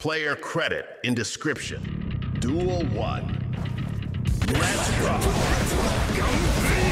Player credit in description. Duel 1. Let's rock.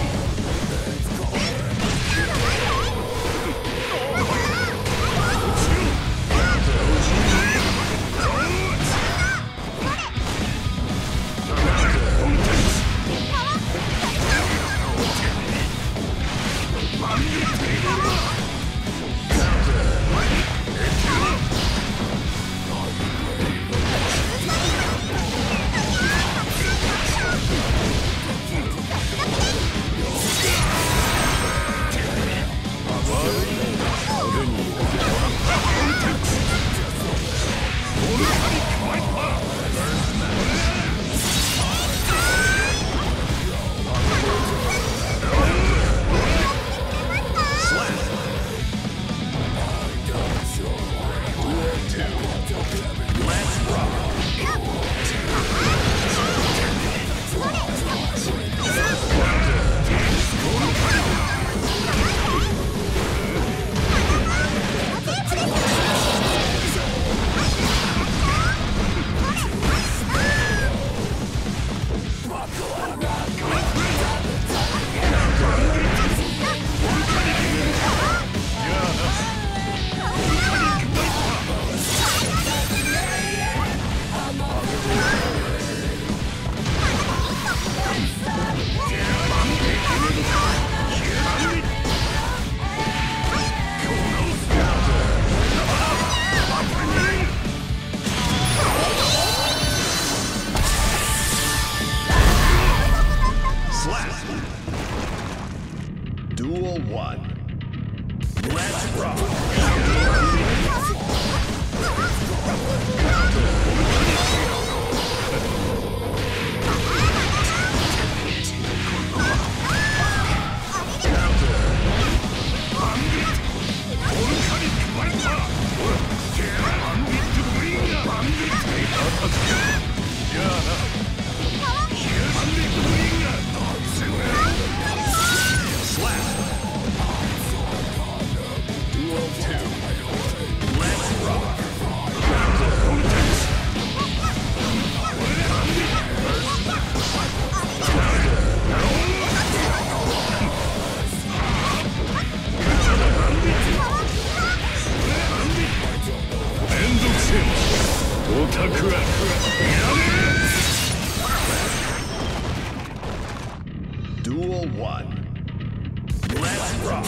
Duel 1. Let's rock. Duel 1. Let's rock.